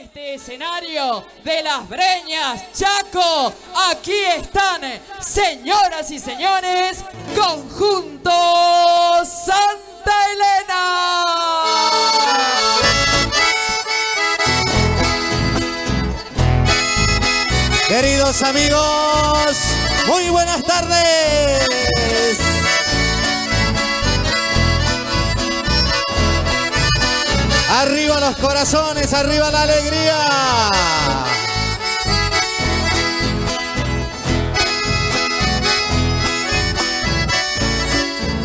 este escenario de las Breñas, Chaco, aquí están, señoras y señores, Conjunto Santa Elena. Queridos amigos, muy buenas tardes. Arriba los corazones, arriba la alegría.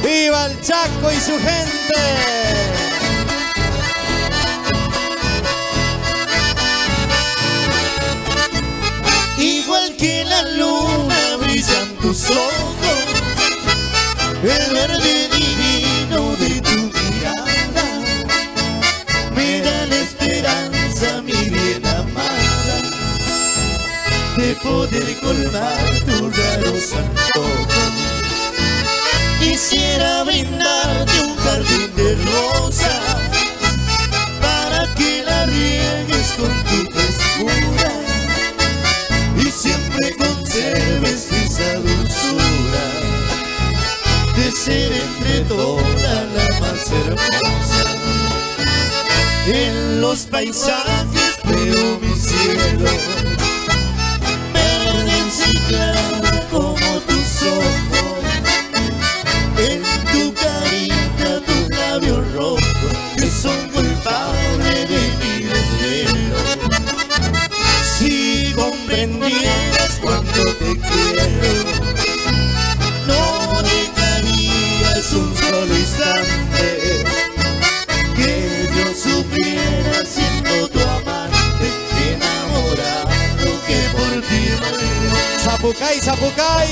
¡Viva el Chaco y su gente! Igual que la luna brillan tus ojos, colmar tu raro antojos. Quisiera brindarte un jardín de rosas para que la riegues con tu frescura y siempre conserves esa dulzura de ser entre todas la más hermosa. En los paisajes veo mi cielo, Zapucay, Zapucay.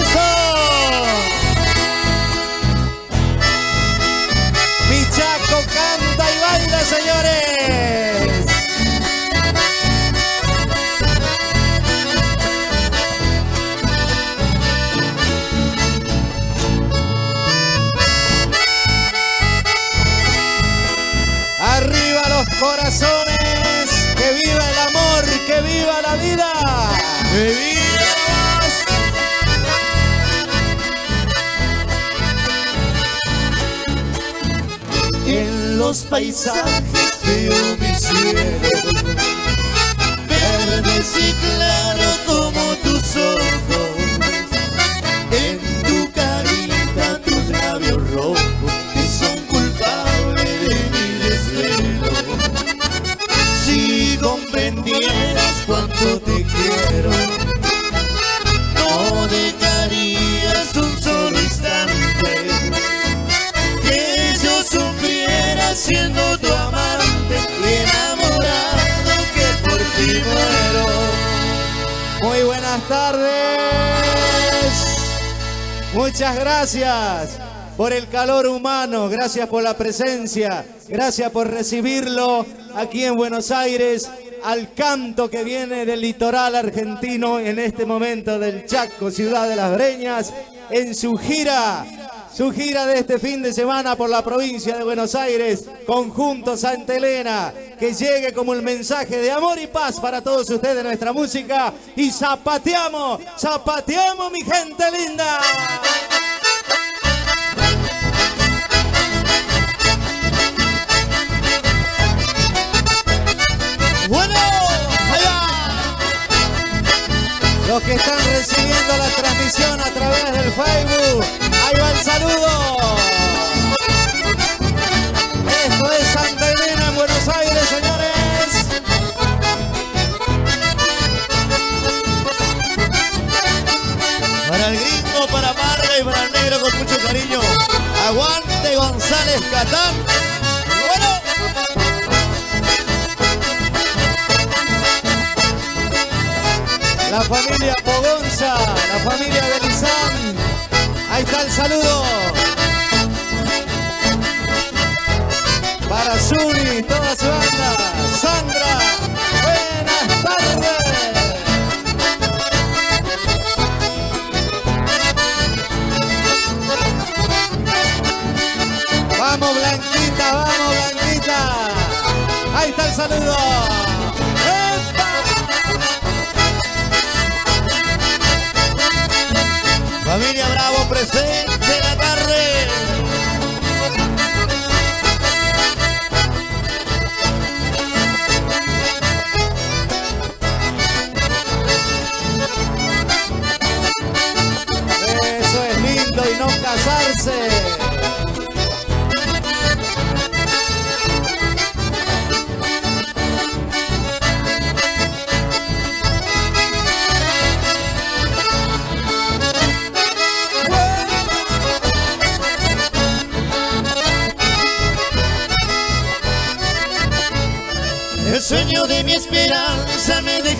¡Eso! Mi Chaco canta y baila, señores. En los paisajes veo mi Gracias por el calor humano, gracias por la presencia, gracias por recibirlo aquí en Buenos Aires, al canto que viene del litoral argentino en este momento del Chaco, ciudad de las Breñas, en su gira. Su gira de este fin de semana por la provincia de Buenos Aires, conjunto Santa Elena, que llegue como el mensaje de amor y paz para todos ustedes nuestra música y zapateamos, zapateamos mi gente linda. González Catán. Bueno. La familia Pogonza, la familia Belizán. Ahí está el saludo.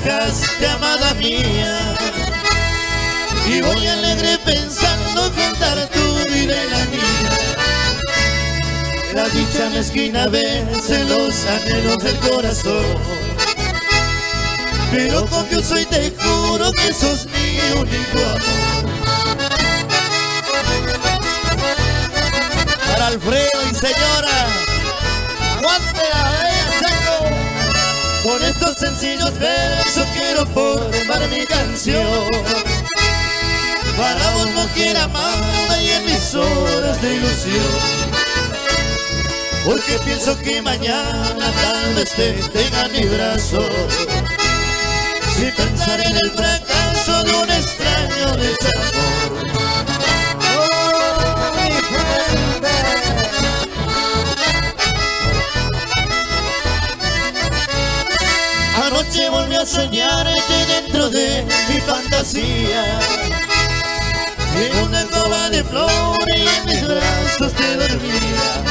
Dejaste, amada mía. Y voy alegre pensando cantar tu vida y la mía. La dicha mezquina vence los anhelos del corazón. Pero confieso y te juro que sos mi único amor. Para Alfredo y señora, aguante. Con estos sencillos versos quiero formar mi canción. Para vos quiera amada y en mis horas de ilusión. Porque pienso que mañana tal vez te tenga mi brazo. Sin pensar en el fracaso de un extraño desamor. A soñarte dentro de mi fantasía. En una cova de flores y en mis brazos te dormía.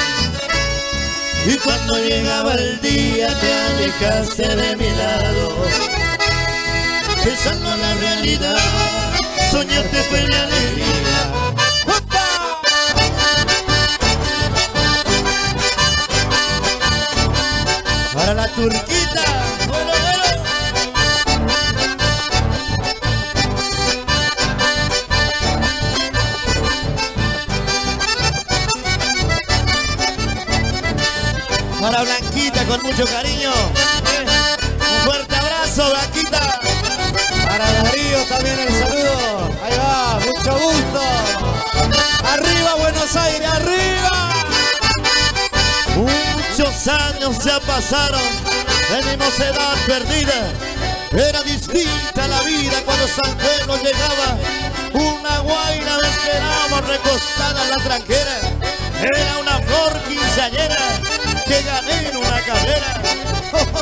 Y cuando llegaba el día te alejaste de mi lado. Pensando en la realidad, soñarte fue mi alegría. Para la turquita, con mucho cariño. Un fuerte abrazo, Blanquita. Para Darío también el saludo. Ahí va, mucho gusto. Arriba Buenos Aires, arriba. Muchos años ya pasaron, tenemos edad perdida. Era distinta la vida cuando San Pedro llegaba. Una guaira me esperaba recostada en la tranquera. Era una flor quinceañera que gané en una carrera.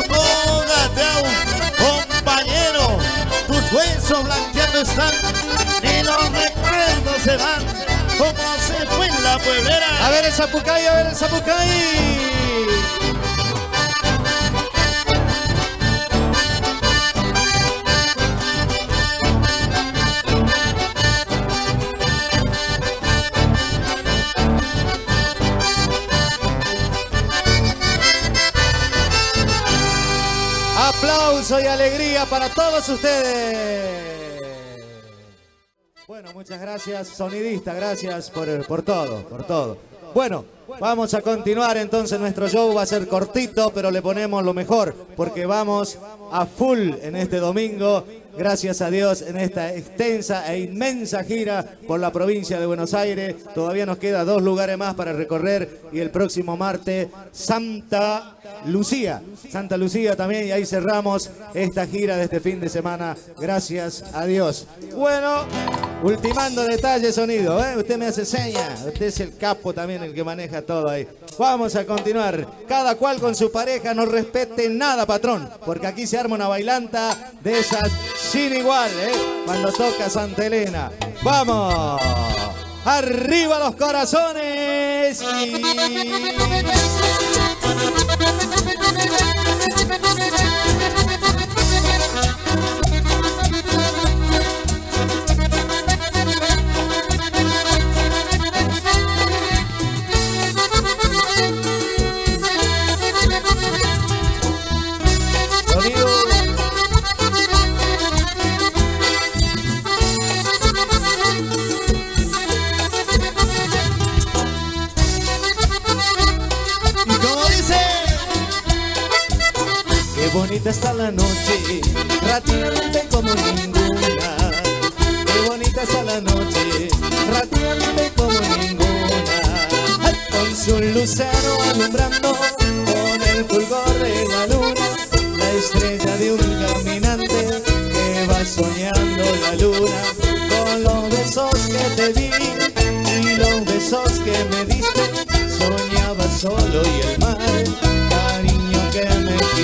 Oh, Gateau, compañero, tus huesos blanqueando están, ni los recuerdos se van, como se fue en la pueblera. A ver el Zapucay, a ver el Zapucay. Aplauso y alegría para todos ustedes. Bueno, muchas gracias, sonidista, gracias por, por todo, por todo. Bueno, vamos a continuar entonces, nuestro show va a ser cortito, pero le ponemos lo mejor, porque vamos a full en este domingo, gracias a Dios, en esta extensa e inmensa gira por la provincia de Buenos Aires. Todavía nos queda dos lugares más para recorrer y el próximo martes Santa Lucía. Santa Lucía también y ahí cerramos esta gira de este fin de semana. Gracias a Dios. Bueno, ultimando detalle sonido, ¿eh? usted me hace seña. Usted es el capo también el que maneja todo ahí. Vamos a continuar. Cada cual con su pareja, no respete nada, patrón. Porque aquí se arma una bailanta de esas sin igual, ¿eh? Cuando toca Santa Elena. ¡Vamos! ¡Arriba los corazones! Y... de hasta la noche, radiante como ninguna. Qué bonita hasta la noche, radiante como ninguna. Ponce un lucero alumbrando con el fulgor de la luna, la estrella de un caminante que va soñando la luna. Con los besos que te di y los besos que me diste, soñaba solo y el mar.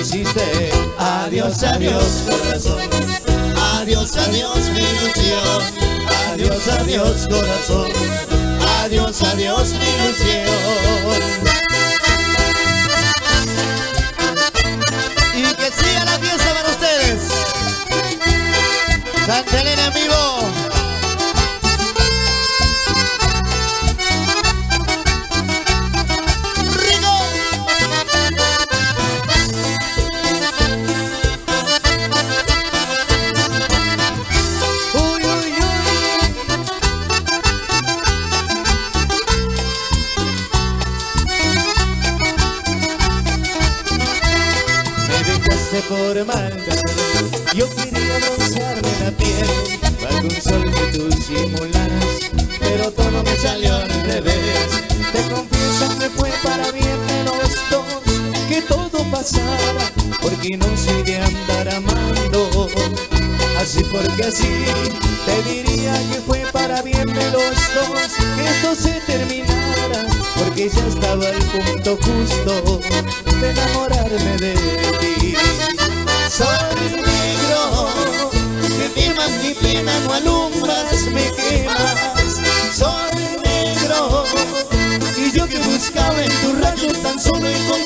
Adiós, adiós, corazón. Adiós, adiós, mi ilusión. Adiós, adiós, corazón. Adiós, adiós, mi ilusión. Y que siga la fiesta para ustedes. Santa Elena en vivo. solo y con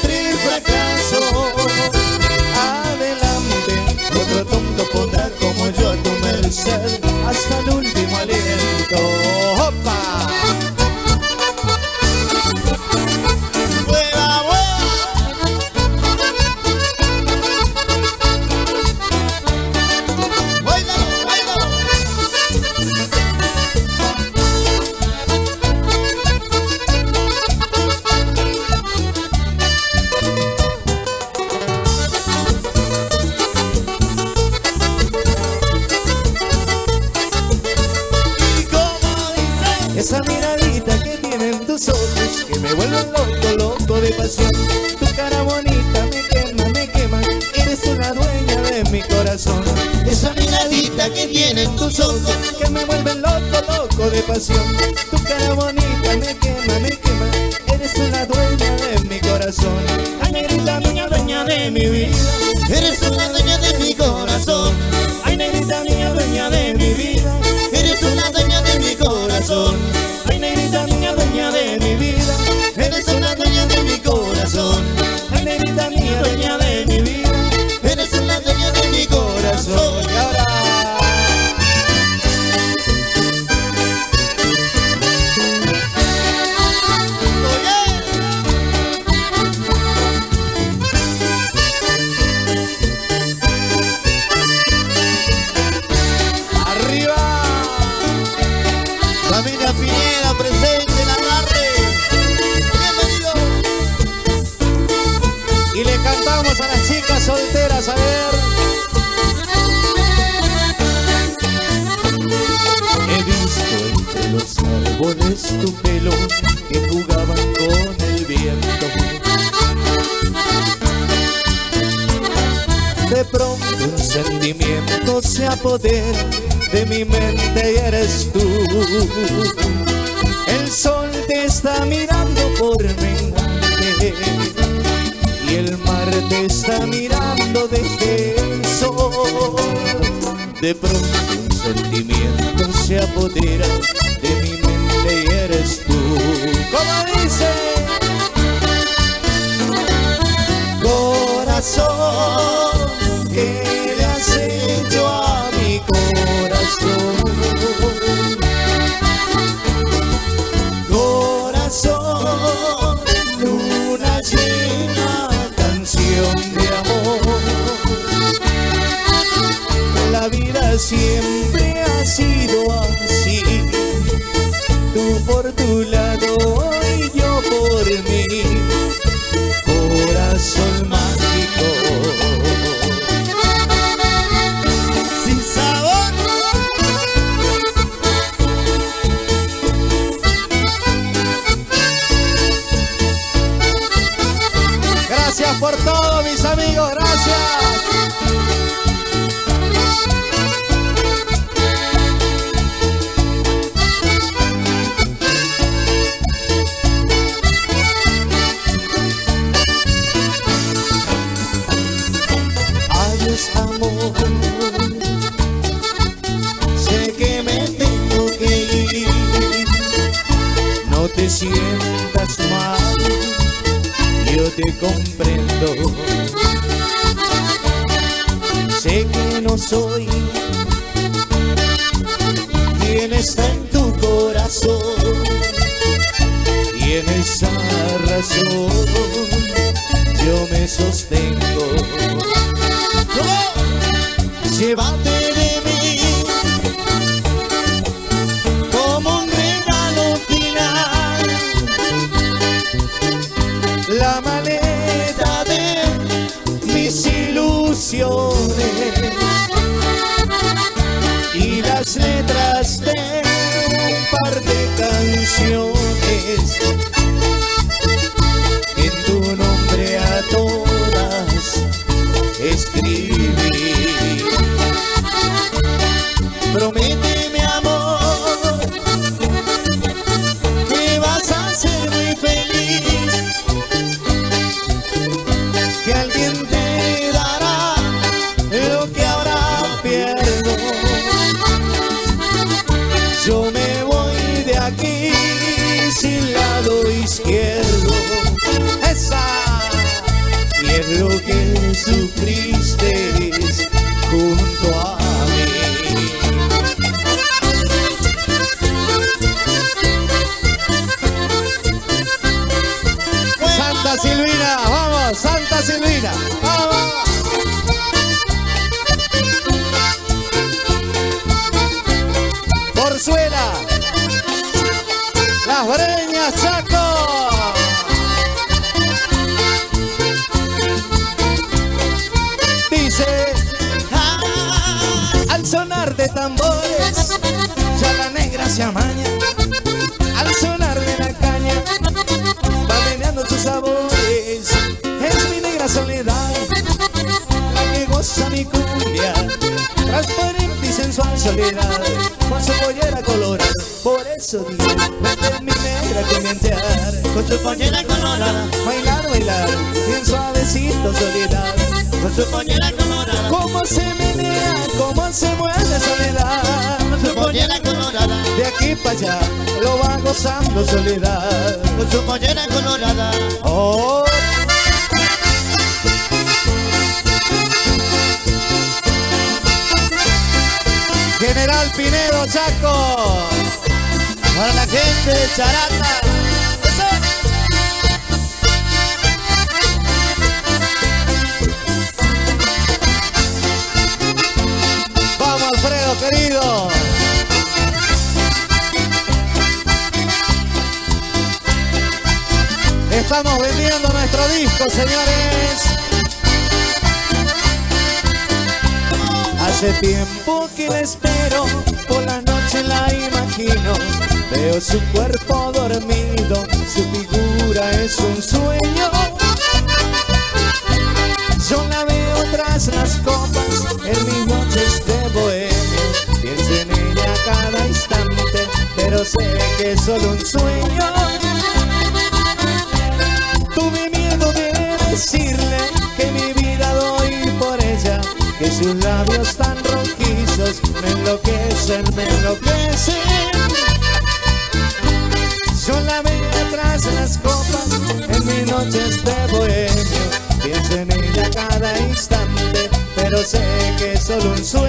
pasión de mi mente eres tú. El sol te está mirando por menguante y el mar te está mirando desde el sol. De pronto un sentimiento se apodera de mi mente y eres tú. Como dice, corazón, ¿qué le has hecho? siempre. Sientas mal, yo te comprendo. Sé que no soy quien está en tu corazón y en esa razón yo me sostengo. Llévate de canciones que Silvina, vamos, Santa Silvina, vamos. Porzuela, Las Breñas, Chaco. Con su pollera colorada. Por eso digo, vete mi negra cumbiantear. con su pollera colorada, Bailar, bailar, bien suavecito soledad. con su pollera colorada, Cómo se menea, cómo se mueve soledad. con su pollera colorada, De aquí para allá lo va gozando soledad. con su pollera colorada. Oh. General Pinedo Chaco. Para la gente de Charata. Vamos Alfredo querido. Estamos vendiendo nuestro disco, señores. Hace tiempo que la espero, por la noche la imagino. Veo su cuerpo dormido, su figura es un sueño. Yo la veo tras las copas en mis noches de bohemia. Pienso en ella cada instante, pero sé que es solo un sueño. Tuve miedo de decirle que mi que sus labios tan rojizos me enloquecen, me enloquecen. Yo la veo atrás las copas en mis noches de bohemio. Pienso en ella cada instante, pero sé que es solo un sueño.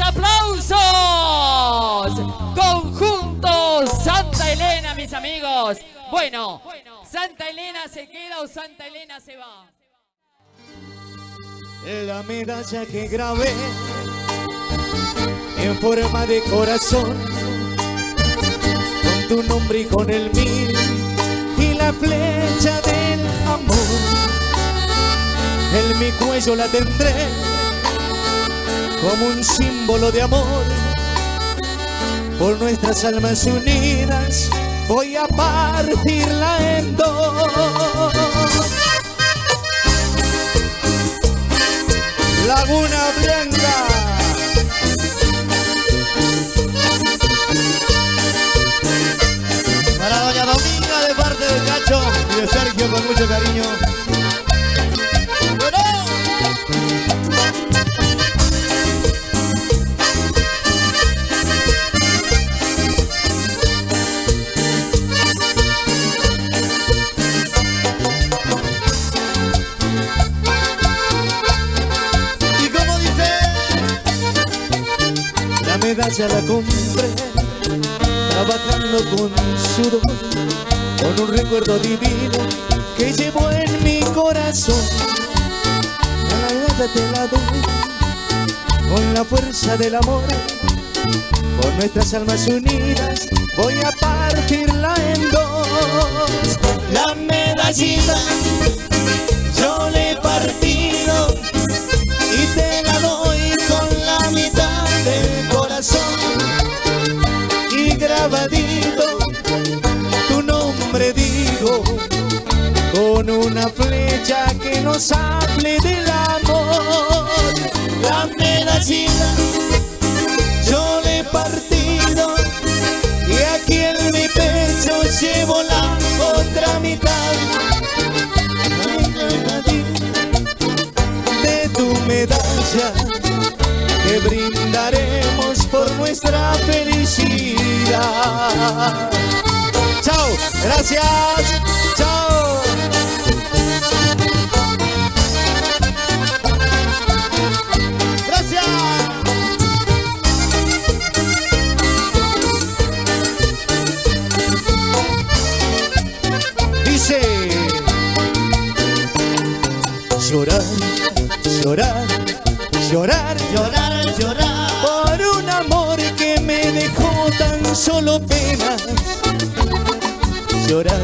aplausos. Conjunto Santa Elena, mis amigos. Bueno, Santa Elena se queda o Santa Elena se va. La medalla que grabé en forma de corazón con tu nombre y con el mil y la flecha del amor en mi cuello la tendré como un símbolo de amor. Por nuestras almas unidas voy a partirla en dos. Laguna Blanca. Para doña Dominga de parte del Cacho y de Sergio con mucho cariño. Compré trabajando con sudor, con un recuerdo divino que llevo en mi corazón. La medalla te la doy con la fuerza del amor, por nuestras almas unidas voy a partirla en dos. La medallita una flecha que nos hable del amor la medallita yo le he partido y aquí en mi pecho llevo la otra mitad de tu medalla que brindaremos por nuestra felicidad. Chao, gracias. Llorar, llorar, Llorar, llorar. por un amor que me dejó tan solo penas. Llorar,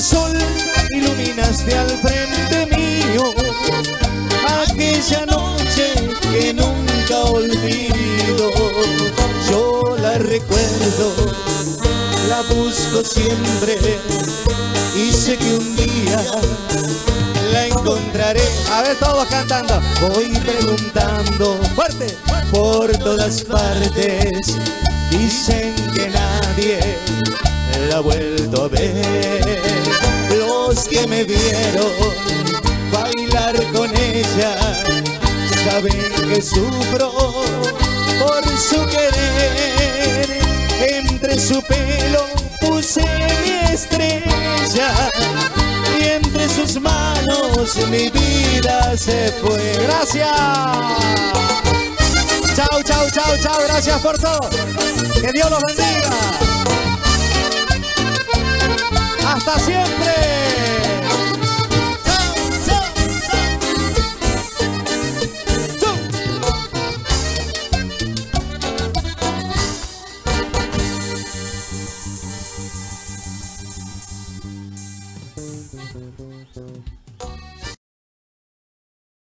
sol iluminaste al frente mío aquella noche que nunca olvido yo la recuerdo la busco siempre y sé que un día la encontraré. A ver, todos cantando. Voy preguntando fuerte por todas partes. Dicen que nadie la ha vuelto a ver. Que me vieron bailar con ella saben que sufro por su querer. Entre su pelo puse mi estrella y entre sus manos mi vida se fue. Gracias. Chao, chao, chao, chao. Gracias por todo. Que Dios los bendiga. Hasta siempre.